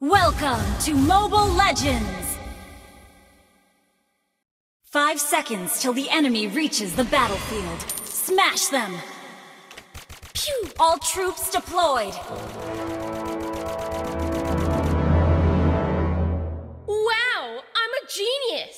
Welcome to Mobile Legends! Five seconds till the enemy reaches the battlefield. Smash them! Pew! All troops deployed! Wow, I'm a genius!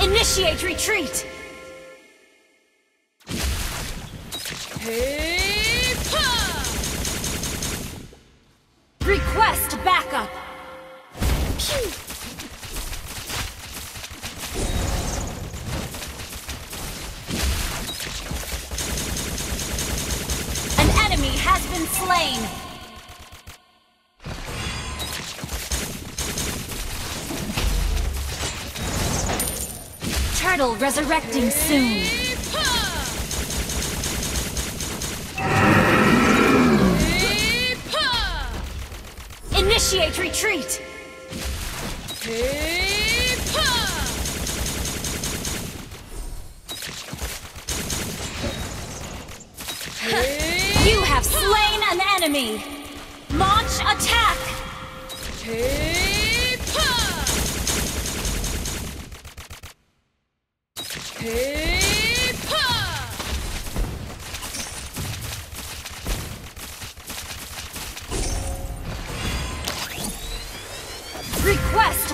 Initiate retreat. Request backup. Pew. An enemy has been slain. Turtle resurrecting soon. Initiate retreat! You have slain an enemy! Launch attack! Request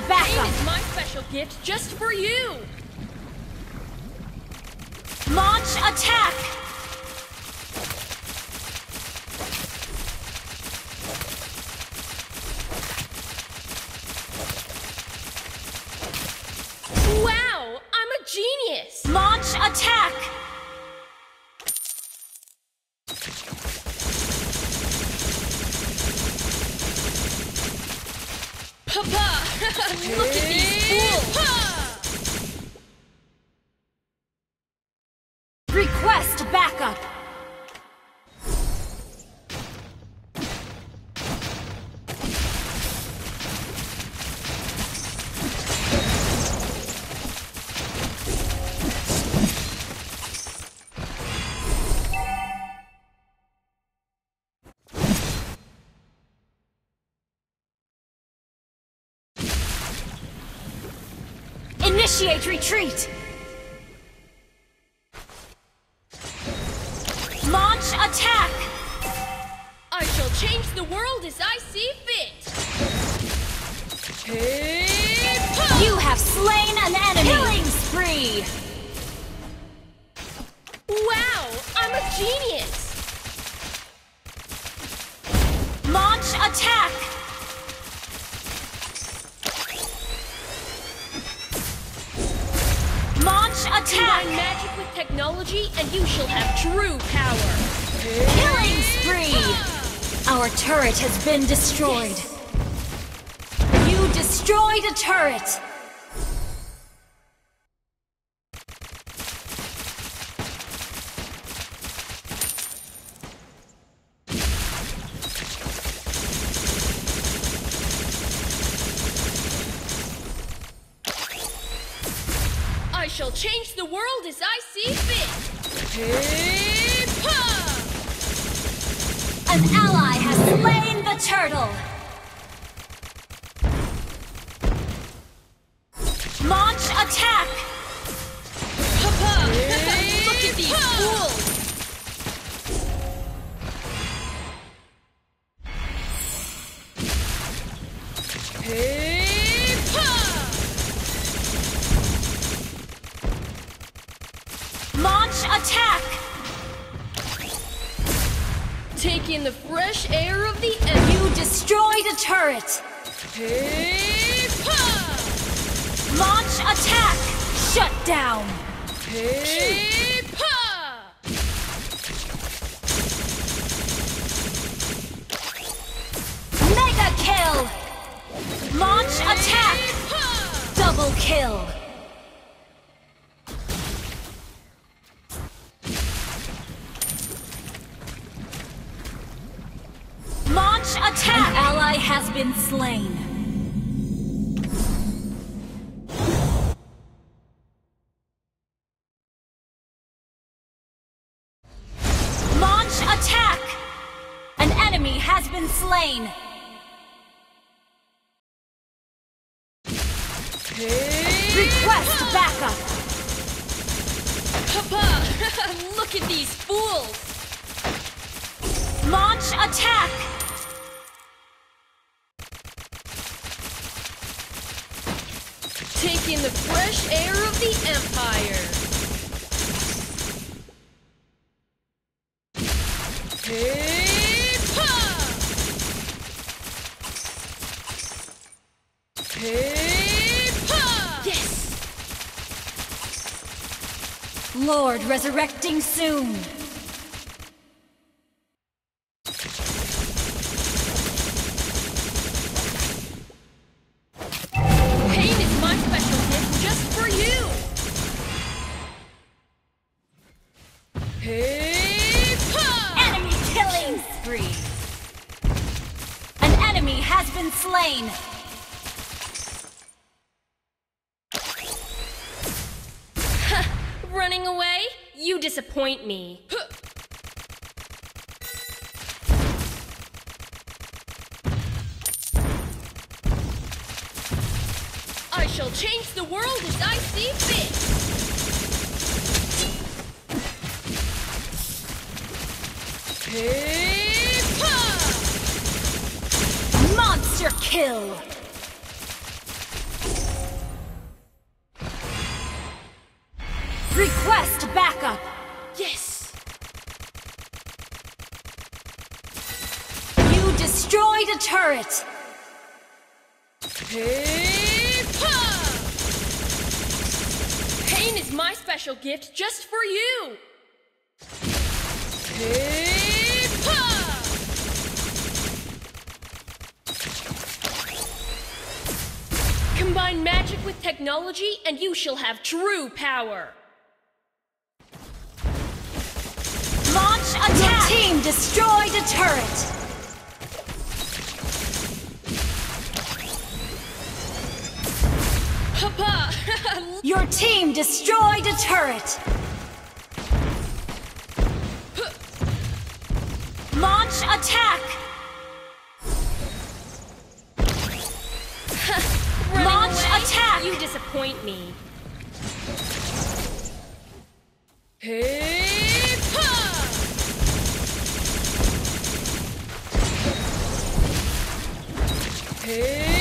backup! is my special gift just for you! Launch attack! Initiate retreat! Launch attack! I shall change the world as I see fit! You have slain an enemy! Killing spree! Wow, I'm a genius! Launch attack! Launch Combine magic with technology and you shall have true power! Killing spree! Our turret has been destroyed. You destroyed a turret! shall change the world as I see fit. Hey, An ally has slain the turtle. Launch attack! Papa! Look at these fools! Hey. Launch attack! Take in the fresh air of the enemy. You destroyed a turret! Hey, pa! Launch attack! Shut down! Hey, pa! Mega kill! Launch attack! Double kill! Been slain. Launch attack! An enemy has been slain. Request backup! Papa, look at these fools! Launch attack! Take in the fresh air of the Empire. Hey, pa! Hey, pa! Yes! Lord resurrecting soon! Been slain! Running away? You disappoint me. I shall change the world as I see fit. Hey, kill! Request backup! Yes! You destroyed a turret! Pain is my special gift just for you. Combine with technology, and you shall have true power. Launch attack! Your team destroyed a turret! Papa! Your team destroyed a turret! Launch attack! You disappoint me. Hey! Hey,